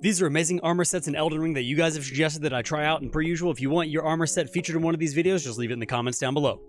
These are amazing armor sets in Elden Ring that you guys have suggested that I try out, and per usual, if you want your armor set featured in one of these videos, just leave it in the comments down below.